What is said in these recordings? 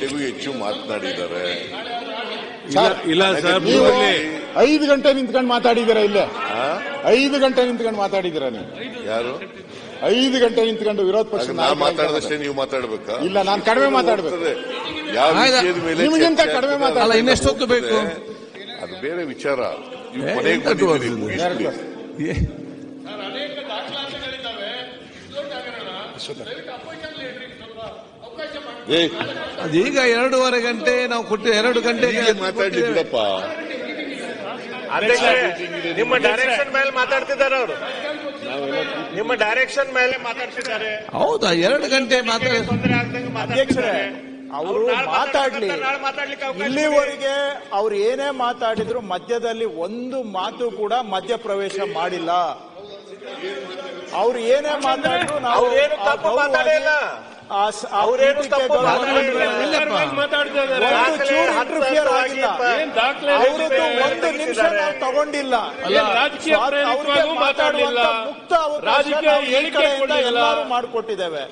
ಗಂಟೆಗೂ ಹೆಚ್ಚು ಮಾತನಾಡಿದ್ದಾರೆ. ಇಲ್ಲ ಇಲ್ಲ ಸರ್ ನೀವು ಐದು ಗಂಟೆ ನಿಂತ್ಕೊಂಡು ಮಾತಾಡಿದ್ದೀರಾ ಇಲ್ಲ? ಆ? ಐದು ಗಂಟೆ ನಿಂತ್ಕೊಂಡು ಮಾತಾಡಿದ್ದೀರಾ ನೀವು? ಯಾರು? ಐದು ಗಂಟೆ ನಿಂತ್ಕೊಂಡು ವಿರೋಧ ಪಕ್ಷ ನಾನು ನಾ ಮಾತಾಡದಷ್ಟೇ ನೀವು ಮಾತಾಡ್ಬೇಕಾ? ಇಲ್ಲ ನಾನು ಕಡಿಮೆ ಮಾತಾಡ್ಬೇಕು. ಯಾವ ವಿಷಯದ ಮೇಲೆ ನಿಮ್ಗಿಂತ ಕಡಿಮೆ ಮಾತಾಡಲ್ಲ ಇನ್ನೆಷ್ಟೊತ್ತು ಬೇಕು? ಅದು ಬೇರೆ ವಿಚಾರ. ಬಂದಿದ್ದೀರಿ, ಅದು? ಮುಗಿಸ್ಬಿಡಿ. ಅದೀಗ ಎರಡೂವರೆ ಗಂಟೆ ನಾವು ಕೊಟ್ಟು ಎರಡು ಗಂಟೆ ಮಾತಾಡ್ಲಿ ಬಿಡಪ್ಪ. ಅಧ್ಯಕ್ಷರೇ, ನಿಮ್ಮ ಡೈರೆಕ್ಷನ್ ಮೇಲೆ ಮಾತಾಡ್ತಿದ್ದಾರೆ ಅವರು. ನಿಮ್ಮ ಡೈರೆಕ್ಷನ್ ಮೇಲೆ ಮಾತಾಡ್ತಿದ್ದಾರೆ. ಹೌದಾ ಎರಡು ಗಂಟೆ ಮಾತಾಡ ತೊಂದರೆ ಆಗ್ದಂಗೆ ಮಾತಾಡ್ತಿದ್ದಾರೆ. ಅವರು ಮಾತಾಡ್ಲಿ. ಮಾತಾಡ್ತಾರೆ. ಇಲ್ಲಿವರೆಗೆ ಅವ್ರು ಏನೇ ಮಾತಾಡಿದ್ರು ಮಧ್ಯದಲ್ಲಿ ಒಂದು ಮಾತು ಕೂಡ ಮಧ್ಯ ಪ್ರವೇಶ ಮಾಡಿಲ್ಲ. ಅವ್ರು ಏನೇ ಮಾತಾಡಿದ್ರು ನಾವು ಒಂದು ನಿಮಿಷ ನಾವು ತಗೊಂಡಿಲ್ಲ. ರಾಜಕೀಯ ಮಾತಾಡ್ಲಿಲ್ಲ. ಮುಕ್ತ. ಎಲ್ಲರೂ ಮಾಡಿಕೊಟ್ಟಿದ್ದೇವೆ.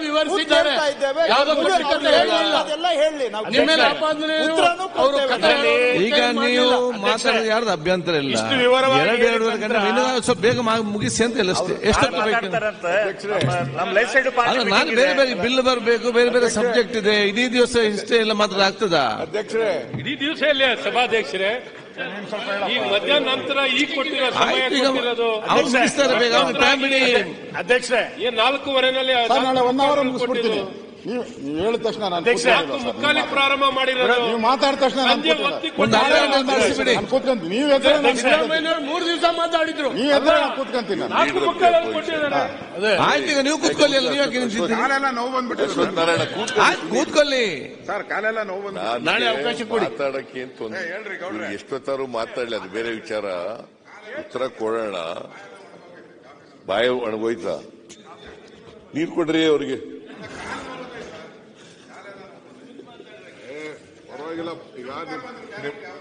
ವಿವರಿಸಿದ್ದಾರೆ. ಹೇಳಿ. ಈಗ ನೀವು ಮಾತಾಡೋದು ಯಾರ್ದು ಅಭ್ಯಂತರ ಇಲ್ಲ? ಎರಡು ವಿವರವಾಗಿ ಎರಡು ಗಂಟೆ ಸ್ವಲ್ಪ ಬೇಗ ಮುಗಿಸಿ ಅಂತ ಇಲ್ಲ ಅಷ್ಟೇ ಎಷ್ಟೊತ್ತು ಲೈಫ್ ಸೈಡ್ ನಾನು ಬೇರೆ ಬೇರೆ ಬಿಲ್ ಬರಬೇಕು ಬೇರೆ ಬೇರೆ ಸಬ್ಜೆಕ್ಟ್ ಇದೆ. ಇಡೀ ದಿವಸ ಇಷ್ಟೇ ಎಲ್ಲ ಮಾತ್ರ ಆಗ್ತದ? ಅಧ್ಯಕ್ಷರೇ. ಇಡೀ ದಿವಸ ಇಲ್ಲ ಸಭಾಧ್ಯಕ್ಷರೇ? ಈ ಮಧ್ಯಾಹ್ನ ನಂತರ ಈಗ ಕೊಟ್ಟಿರೋ ಸಮಯ ಕೊಟ್ಟಿರೋದು. ಅವ್ರು ಬೇಗ ಟೈಮ್ ಬಿಡಿ ಅಧ್ಯಕ್ಷರೇ. ಈ ನಾಲ್ಕೂವರೆನಲ್ಲಿ ಒನ್ ಅವರ್. ಮುಗಿಸ್ಬಿಡ್ತೀನಿ. ನೀವು ನೀವು ಹೇಳಿದ ತಕ್ಷಣ ನಾನು ಅಧ್ಯಕ್ಷ, ಮುಕ್ಕಾಲಿಗೆ ಪ್ರಾರಂಭ ಮಾಡಿರೋದು ನೀವು ಮಾತಾಡಿದ ತಕ್ಷಣ ನಾನು ಕೂತ್ಕೊಂತೀನಿ ನೀವು ಎದ್ರೆ ಮೂರು ದಿವಸ ಮಾತಾಡಿದ್ರು. ನೀವು ಎದ್ರೆ ನಾನು ಕೂತ್ಕೊಂತೀನಿ. ಆಯ್ತು ಈಗ ನೀವು ಕೂತ್ಕೊಳ್ಳಿ ಅಲ್ಲ ನೀವು ಯಾಕೆ ನಿಂತಿದ್ದೀರಿ. ಕಾಲೆಲ್ಲ ನೋವು ಬಂದ್ಬಿಟ್ಟು ಕೂತ್ಕೊಳ್ಳಿ. ಕೂತ್ಕೊಳ್ಳಿ. ಸರ್ ಕಾಲೆಲ್ಲ ನೋವು ಬಂದು ನಾನ್ ನಾಳೆ ಅವಕಾಶ ಕೊಡಿ. ಮಾತಾಡಕ್ಕೆ ಅಂತ ಎಷ್ಟೊತ್ತಾರು ಮಾತಾಡ್ಲಿ ಅದು ಬೇರೆ ವಿಚಾರ. ಉತ್ತರ ಕೊಡೋಣ. ಬಾಯ ಒಣಗೋಯ್ತಾ? ನೀರ್ ಕೊಡ್ರಿ ಅವ್ರಿಗೆ. ಪರವಾಗಿಲ್ಲ. ಈಗ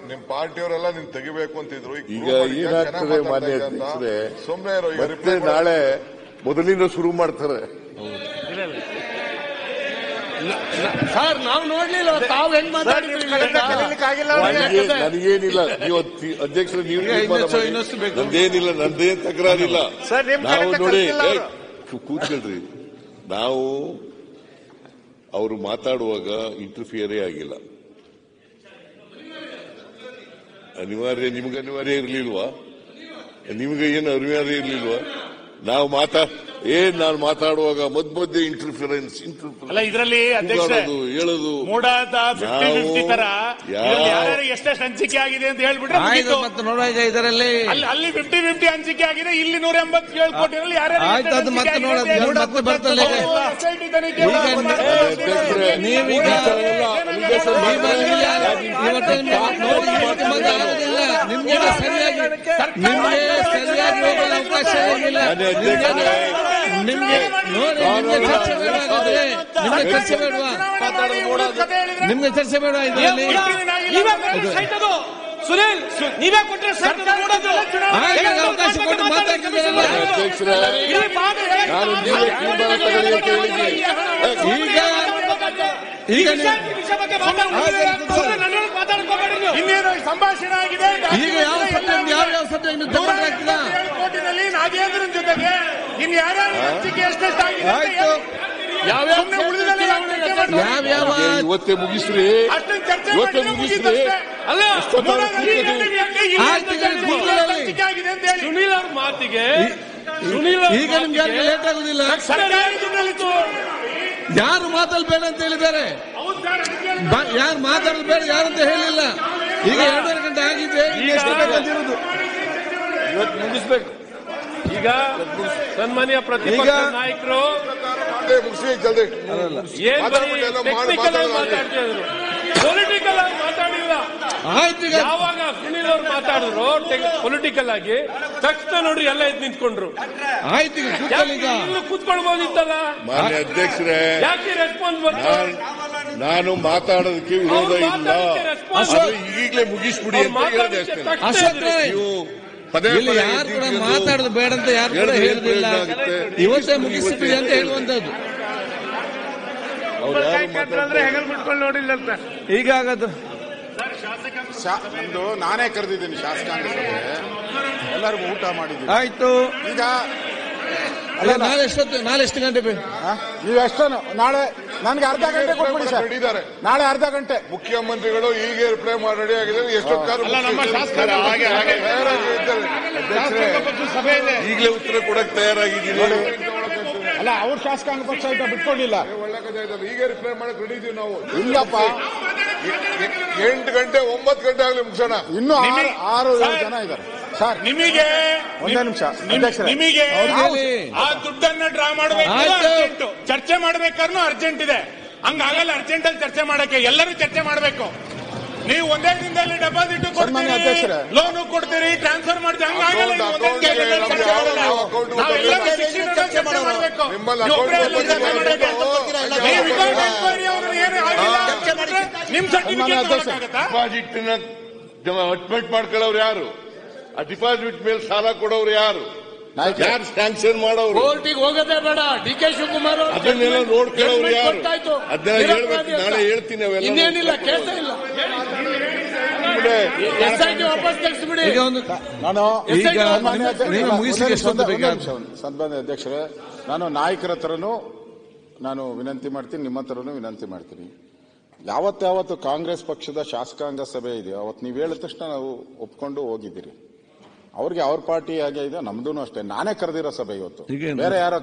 ನಿಮ್- ಪಾರ್ಟಿಯವರೆಲ್ಲ ನಿಮ್ ತೆಗಿಬೇಕು ಅಂತಿದ್ರು. ಈಗ ಏನಾಗ್ತದೆ ಮಾನ್ಯ ಅಧ್ಯಕ್ಷರೇ ಸುಮ್ಮನೆ ಇರೋ ಮತ್ತೆ ನಾಳೆ ಮೊದಲಿಂದ ಶುರು ಮಾಡ್ತಾರೆ. ಸರ್ ನಾವು ನೋಡ್ಲಿಲ್ಲ ತಾವು ಹೆಂಗ್ ನನಗೇನಿಲ್ಲ. ನೀವು ಅಧ್ಯ- ಅಧ್ಯಕ್ಷರು ನೀವು ನಂದೇನಿಲ್ಲ ನಂದೇನ್ ತಕರಾರಿಲ್ಲ. ನಾವು ನೋಡಿ. ಕೂತ್ಕೊಳ್ರಿ. ನಾವು ಅವರು ಮಾತಾಡುವಾಗ ಇಂಟರ್ಫಿಯರೇ ಆಗಿಲ್ಲ. ಅನಿವಾರ್ಯ ನಿಮ್ಗೆ ಅನಿವಾರ್ಯ ಇರ್ಲಿಲ್ವಾ? ನಿಮ್ಗೆ ಏನು ಅನಿವಾರ್ಯ ಇರ್ಲಿಲ್ವಾ? ನಾವು ಮಾತಾ ಏನ್ ನಾನು ಮಾತಾಡುವಾಗ ಮದ್ ಮಧ್ಯೆ ಇಂಟರ್ಫಿರೆನ್ಸ್ ಅಲ್ಲ ಇದರಲ್ಲಿ ಹೇಳೋದು. ಎಷ್ಟೆಷ್ಟು ಹಂಚಿಕೆ ಆಗಿದೆ ಅಂತ ಹೇಳ್ಬಿಟ್ರೆ ಇದರಲ್ಲಿ. ಅಲ್ಲಿ ಅಲ್ಲಿ ಫಿಫ್ಟಿ ಫಿಫ್ಟಿ ಹಂಚಿಕೆ ಆಗಿದೆ ಇಲ್ಲಿ ನೂರ ಎಂಬತ್ತೇಳು ಆಗೋದಿಲ್ಲ ನಿಮ್ಗೆ ಸರಿಯಾಗಿ ನಿಮ್ಗೆ ಸರಿಯಾಗಿ ಹೋಗಲು ಅವಕಾಶ ಇಲ್ಲ. ನಿಮ್ಗೆ ನೋಡಿ ನಿಮ್ಗೆ ಚರ್ಚೆ ನಿಮ್ಗೆ ಚರ್ಚೆ ಬೇಡವಾ? ನಿಮ್ಗೆ ಚರ್ಚೆ ಬೇಡವಾ ಇದರಲ್ಲಿ? ಸುನೀಲ್ ನೀವೇ ಕೊಟ್ಟರೆ ಅವಕಾಶ ಕೊಟ್ಟು ಮಾತಾಡ್ತಿದ್ದೀರಲ್ಲ ಈಗ ಸಂಭಾಷಣೆ ಆಗಿದೆ ಈಗ ಯಾವ ಸಬ್ಜೆಕ್ಟ್ ಯಾವ ಯಾವ ಸಬ್ಜೆಕ್ಟ್ ಕೋಟಿನಲ್ಲಿ ನಾಗೇಂದ್ರನ ಜೊತೆಗೆ ಇನ್ನು ಯಾರ್ಯಾರು ಹಂಚಿಕೆ ಯಾವ್ಯಾವ ಯಾವ ಇವತ್ತೇ ಮುಗಿಸ್ರಿ. ಇವತ್ತೇ ಮುಗಿಸ್ರಿ. ಅಲ್ಲ ಎಷ್ಟು. ಹಂಚಿಕೆ ಆಗಿದೆ ಅಂತ ಹೇಳಿ. ಸುನೀಲ್ ಅವ್ರ ಮಾತಿಗೆ ಸುನೀಲ್ ಈಗ ನಿಮ್ಗೆ ಲೇಟ್ ಆಗುದಿಲ್ಲ. ಯಾರು ಮಾತಲ್ ಬೇಡ ಅಂತ ಹೇಳಿದ್ದಾರೆ? ಬ- ಯಾರು ಮಾತಾಡೋದು ಬೇಡ ಯಾರು ಅಂತ ಹೇಳಿಲ್ಲ. ಈಗ ಎರಡೂವರೆ ಗಂಟೆ ಆಗಿದೆ ಇವತ್ತು ಮುಗಿಸ್ಬೇಕು. ಈಗ ಸನ್ಮಾನ್ಯ ಪ್ರತಿಪಕ್ಷ ನಾಯಕರು ಮುಗಿಸಿ ಜಲ್ದಿ ಏನ್ ಮಾತಾಡ್ಬಿಟ್ಟು ಎಲ್ಲ ಮಾಡಿ ಟೆಕ್ನಿಕಲ್ ಆಗಿ ಮಾತಾಡ್ತಿದ್ರು ಪೊಲಿಟಿಕಲ್ ಆಗಿ ಮಾತಾಡಿಲ್ಲ. ಆಯ್ತು ಈಗ. ಯಾವಾಗ ಸುನೀಲ್ ಅವ್ರು ಮಾತಾಡಿದ್ರು ಪೊಲಿಟಿಕಲ್ ಆಗಿ ತಕ್ಷಣ ನೋಡ್ರಿ ಎಲ್ಲ ಎದ್ದು ನಿಂತ್ಕೊಂಡ್ರು. ಆಯ್ತು ಕೂತ್ಕೊಳ್ಬೋದಿತ್ತಲ್ಲ? ಮಾನ್ಯ ಅಧ್ಯಕ್ಷರೇ ಯಾಕೆ ರೆಸ್ಪಾನ್ಸ್ ಬಂತು? ನಾನ್- ಮಾತಾಡೋದಕ್ಕೆ ವಿರೋಧ ಇಲ್ಲ. ಈಗಲೇ ಮುಗಿಸ್ಬಿಡಿ ಅಂತ ಹೇಳಿದೆ ನೀವು ಪದೇ ಯಾರು ಕೂಡ ಮಾತಾಡೋದು ಬೇಡ ಅಂತ ಯಾರು ಕೂಡ ಹೇಳುದಿಲ್ಲ. ಇವತ್ತೇ ಮುಗಿಸ್ಬಿಡಿ ಅಂತ ಹೇಳುವಂತದ್ದು ಕುಂಬಳಕಾಯಿ ಕಟ್ಟಂದ್ರೆ ಹೆಗಲ್ ಬಿಟ್ಕೊಂಡು ನೋಡಿಲ್ಲ ಅಂತ ಈಗ ಆಗದು ಶಾ- ನಮ್ದು ನಾನೇ ಕರೆದಿದ್ದೀನಿ ಶಾಸಕಾಂಗ ಸಭೆ ಎಲ್ಲರಿಗೂ ಊಟ ಮಾಡಿದ್ದೀನಿ. ಆಯ್ತು. ಈಗ ಅಲ್ಲ ನಾಳೆ ಎಷ್ಟೊತ್ತು ನಾಳೆ ಎಷ್ಟು ಗಂಟೆ ಬೇಕು? ಆ, ನೀವು ಎಷ್ಟು ನಾಳೆ ನನ್ಗೆ ಅರ್ಧ ಗಂಟೆ ಕೊಟ್ಬಿಡಿ ಸರ್. ನಾಳೆ ಅರ್ಧ ಗಂಟೆ. ಮುಖ್ಯಮಂತ್ರಿಗಳು ಈಗ ರಿಪ್ಲೈ ಮಾಡಿ ರೆಡಿ ಆಗಿದ್ದಾರೆ ಎಷ್ಟೊತ್ತಾರು ಈಗಲೇ ಉತ್ತರ ಕೊಡಕ್ ತಯಾರಾಗಿದ್ದೀನಿ. ಅಲ್ಲ ಅವ್ರ ಶಾಸಕಾಂಗ ಪಕ್ಷ ಅಂತ ಬಿಟ್ಕೊಂಡಿಲ್ಲ ಒಳ್ಳೆ ಕಥೆ ಇದ್ದಾರೆ ಈಗ ರಿಪ್ಲೈ ಮಾಡಕ್ ರೆಡಿ ಇದೀವಿ ನಾವು. ಇಲ್ಲಪ್ಪ. ಎಂಟು ಗಂಟೆ ಒಂಬತ್ತು ಗಂಟೆ ಆಗ್ಲಿ ಮುಗಿಸೋಣ. ಇನ್ನೂ ಆರು ಆರು ಏಳು ಜನ ಇದ್ದಾರೆ. ಸರ್ ನಿಮಗೆ ಒಂದೇ ನಿಮಿಷ ನಿಮಗೆ ಅವ್ರಿಗೆ ಆ ದುಡ್ಡನ್ನ ಡ್ರಾ ಮಾಡಬೇಕು. ಚರ್ಚೆ ಮಾಡ್ಬೇಕಾದ್ರೂ ಅರ್ಜೆಂಟ್ ಇದೆ. ಹಂಗಾಗಲ್ಲ ಅರ್ಜೆಂಟ್ ಅಲ್ಲಿ ಚರ್ಚೆ ಮಾಡಕ್ಕೆ ಎಲ್ಲರೂ ಚರ್ಚೆ ಮಾಡಬೇಕು. ನೀವು ಒಂದೇ ದಿನದಲ್ಲಿ ಡೆಪಾಸಿಟ್ ಕೊಡ್ತೀರಿ. ಲೋನ್ ಕೊಡ್ತೀರಿ ಟ್ರಾನ್ಸ್ಫರ್ ಮಾಡ್ತೀರಿ ಹಂಗಾಗಲ್ಲ ನಾವೆಲ್ಲರೂ ಚರ್ಚೆ ಮಾಡಬೇಕು. ನಿಮ್ ಸರ್ಟಿಫಿಕೇಟ್ ಡಿಪಾಸಿಟ್ ಅಟ್ಮೆಂಟ್ ಮಾಡ್ಕೊಳ್ಳೋರು ಯಾರು? ಆ ಡಿಪಾಸಿಟ್ ಮೇಲೆ ಸಾಲ ಕೊಡೋರು ಯಾರು? ಯಾರು ಸ್ಯಾಂಕ್ಷನ್ ಮಾಡೋರು? ಕೋರ್ಟಿಗೆ ಹೋಗೋದೇ ಬೇಡ. ಡಿ ಕೆ ಶಿವಕುಮಾರ್ ಅದನ್ನೆಲ್ಲ ನೋಡ್ಕೊಳ್ಳೋರು ಯಾರು? ಅದನ್ನ ಅದನ್ನೆಲ್ಲ ಹೇಳ್ಬೇಕು ನಾಳೆ ಹೇಳ್ತೀನಿ ಅವೆಲ್ಲ ಇನ್ನೇನಿಲ್ಲ ಕೇಸ ಇಲ್ಲ. ಸನ್ಮಾನ್ಯ ಅಧ್ಯಕ್ಷರೇ ನಾನು ನಾಯಕರ ಹತ್ರನೂ ನಾನು ವಿನಂತಿ ಮಾಡ್ತೀನಿ ನಿಮ್ಮ ಹತ್ರನೂ ವಿನಂತಿ ಮಾಡ್ತೀನಿ. ಯಾವತ್ತಾವತ್ತು ಕಾಂಗ್ರೆಸ್ ಪಕ್ಷದ ಶಾಸಕಾಂಗ ಸಭೆ ಇದೆಯೋ ಅವತ್ತು ನೀವು ಹೇಳಿದ ತಕ್ಷಣ ನಾವು ಒಪ್ಕೊಂಡು ಹೋಗಿದ್ದೀರಿ. ಅವ್ರಿಗೆ ಅವ್ರ ಪಾರ್ಟಿ ಹಾಗೆ ಇದೆ ನಮ್ದು ಅಷ್ಟೇ. ನಾನೇ ಕರೆದಿರೋ ಸಭೆ ಇವತ್ತು? ಬೇರೆ ಯಾರೋ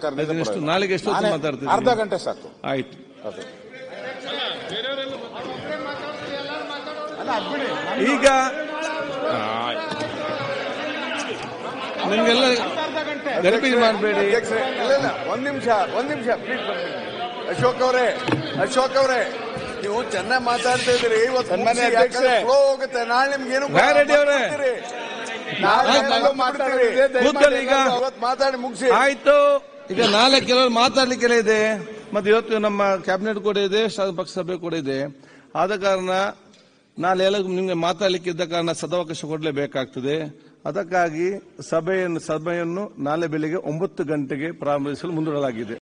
ನಾಳೆಗೆ ಎಷ್ಟು ಹೊತ್ತು ಮಾತಾಡ್ತಿದ್ದೀರಿ? ಅರ್ಧ ಗಂಟೆ ಸಾಕು. ಆಯ್ತು. ಅದೇ. ಈಗ ನಿಮ್ಗೆಲ್ಲ ನೆನಪಿಗೆ ಮಾಡಬೇಡಿ. ಒಂದ್ ನಿಮಿಷ ಒಂದ್ ನಿಮಿಷ ಪ್ಲೀಸ್ ಅಶೋಕ್ ಅವರೇ ಅಶೋಕ್ ಅವರೇ ನೀವು ಚೆನ್ನಾಗಿ ಮಾತಾಡ್ತಾ ಇದ್ದೀರಿ. ಇವತ್ತು ಹೋಗುತ್ತೆ. ನಾಳೆ ನಿಮ್ಗೆ ಏನು ಈಗ. ಇವತ್ತು ಮಾತಾಡಿ ಮುಗಿಸಿ. ಆಯ್ತು. ಈಗ ನಾಳೆ ಕೆಲವರು ಮಾತಾಡ್ಲಿಕ್ಕೆಲ್ಲ ಇದೆ. ಮತ್ತೆ ಇವತ್ತು ನಮ್ಮ ಕ್ಯಾಬಿನೆಟ್ ಕೂಡ ಇದೆ ಶಾಸಕ ಪಕ್ಷ ಸಭೆ ಕೂಡ ಇದೆ. ಆದ ಕಾರಣ ನಾಳೆ ಎಲ್ಲ ನಿಮ್ಗೆ ಮಾತಾಡ್ಲಿಕ್ಕೆ ಇದ್ದ ಕಾರಣ ಸದಾವಕಾಶ ಕೊಡಲೇಬೇಕಾಗ್ತದೆ ಅದಕ್ಕಾಗಿ ಸಭೆಯನ್ನು ಸಭೆಯನ್ನು ನಾಳೆ ಬೆಳಿಗ್ಗೆ ಒಂಬತ್ತು ಗಂಟೆಗೆ ಪ್ರಾರಂಭಿಸಲು ಮುಂದೂಡಲಾಗಿದೆ.